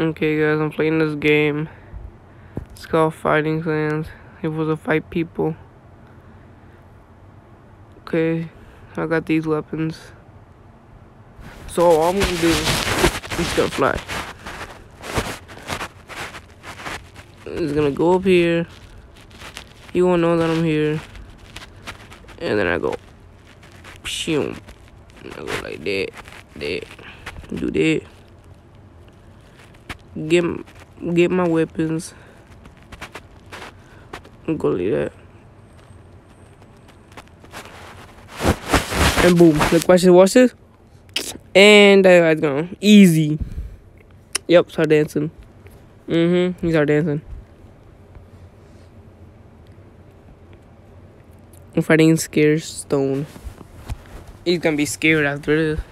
Okay, guys, I'm playing this game. It's called Fighting Clans. It was a fight people. Okay, I got these weapons. So all I'm gonna do is gonna fly. He's gonna go up here. He won't know that I'm here. And then I go, shoom. I go like that, that, do that. Get get my weapons. Go like that. And boom. Look, watch this, watch this. And that guy's gone. Easy. Yep, start dancing. Mm-hmm. He start dancing. I'm fighting Scare Stone. He's gonna be scared after this.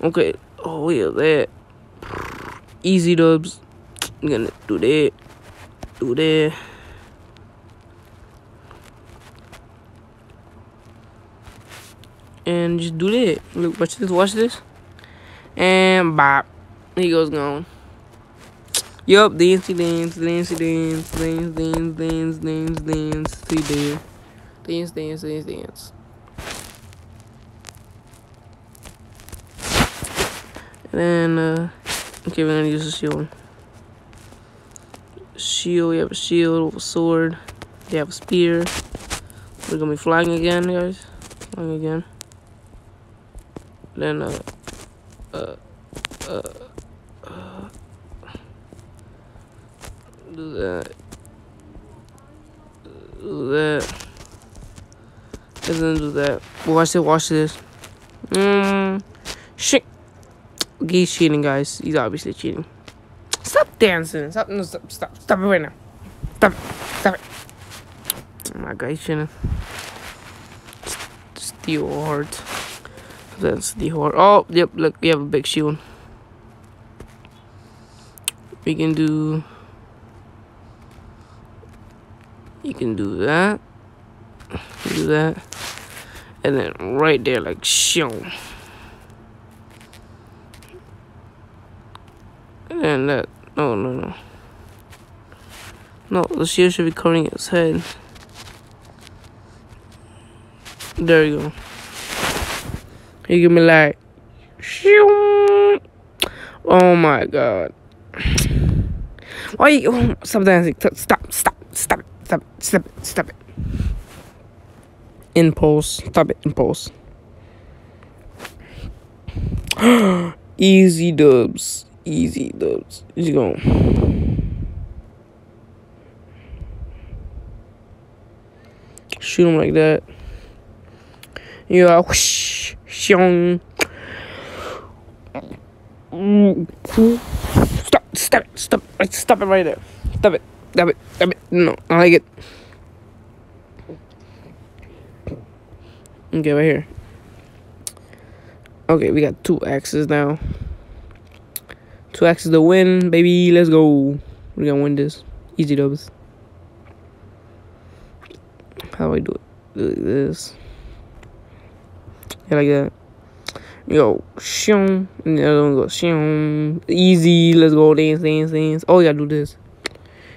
Okay. Oh yeah, that. Easy dubs. I'm gonna do that. Do that. and just do that. Look, watch this, watch this. And bop. He goes gone. Yup, dancey dance, dancey dance, dance, dance, dance, dance, dance, see there. Dance, dance, dance, dance. And then, uh, okay, we're gonna use a shield. Shield, we have a shield, a sword, they have a spear. We're gonna be flying again, guys. Flying again then uh, uh, uh, uh, do that, do that, and then do that. Watch it, watch this. Mm, shit. He's cheating, guys. He's obviously cheating. Stop dancing. Stop, no, stop, stop, stop it right now. Stop it, stop it. Oh my god, he's cheating. Steal heart. That's the horror. Oh, yep, look, we have a big shield. We can do... You can do that. Do that. And then right there, like, show. And that... No, no, no. No, the shield should be covering its head. There you go. He give me like, oh my god. Why you, oh, stop dancing, stop, stop, stop stop stop it, stop it. Impulse, stop it, impulse. easy dubs, easy dubs. He's going. Shoot him like that. Yeah, whoosh. Xiong. Stop, stop it, stop, stop it right there. Stop it, stop it, stop it. No, I like it. Okay, right here. Okay, we got two axes now. Two axes to win, baby. Let's go. We're gonna win this. Easy dubs. How do I do it? Do this. Yeah, like that. Yo, shoom. And the other one goes shoom. Easy. Let's go. Dance, dance, dance. Oh, yeah, do this.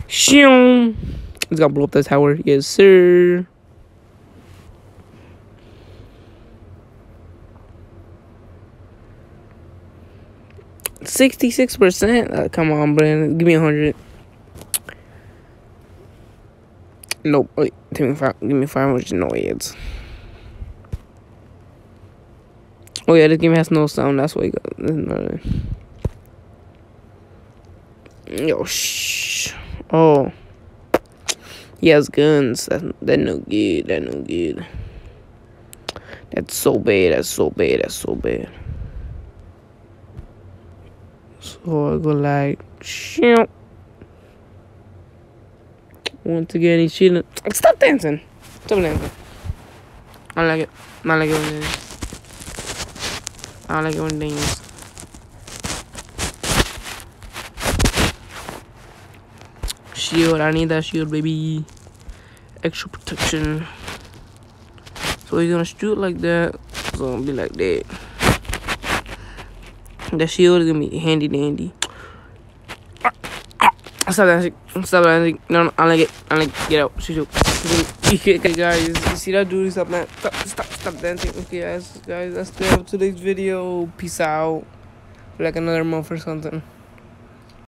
Shoom. It's gonna blow up the tower. Yes, sir. Sixty-six percent. Uh, come on, Brandon. Give me a hundred. Nope. Wait. Give me five. Give me five hundred. No ads. Oh yeah, this game has no sound. That's why got. Yo, shh. Oh. He has guns. That's that no good. That no good. That's so bad. That's so bad. That's so bad. I go like, shoot. Once again, he's cheating. Stop dancing. Stop dancing. I like it. I like it when I like it when things. Shield, I need that shield, baby. Extra protection. So he's gonna shoot like that. So it'll be like that. The shield is gonna be handy dandy. Stop dancing. Stop dancing. No, no, I like it. I like it. Get out. Shoot, shoot. Okay, guys, you see that dude? Stop, man. Stop, stop, stop dancing. Okay, guys, guys, that's the end of today's video. Peace out. Like another month or something.